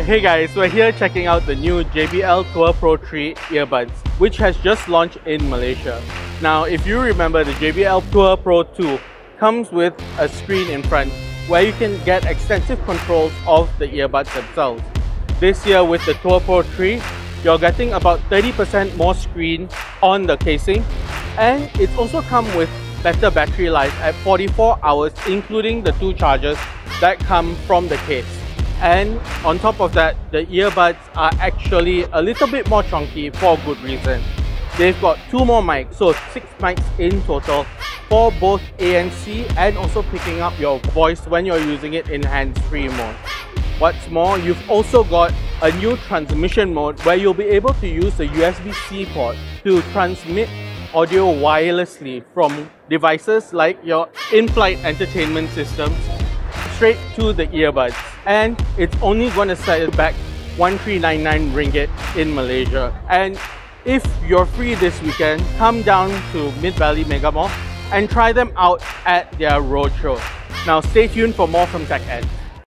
Hey guys, we're here checking out the new JBL Tour Pro 3 earbuds, which has just launched in Malaysia. Now, if you remember, the JBL Tour Pro 2 comes with a screen in front where you can get extensive controls of the earbuds themselves. This year with the Tour Pro 3, you're getting about 30% more screen on the casing and it's also come with better battery life at 44 hours including the two chargers that come from the case. And on top of that, the earbuds are actually a little bit more chunky for good reason. They've got two more mics, so six mics in total for both ANC and also picking up your voice when you're using it in hands-free mode. What's more, you've also got a new transmission mode where you'll be able to use the USB-C port to transmit audio wirelessly from devices like your in-flight entertainment systems straight to the earbuds. And it's only going to set sell back 1399 ringgit in Malaysia. And if you're free this weekend, come down to Mid Valley Mega Mall and try them out at their roadshow. Now stay tuned for more from techENT.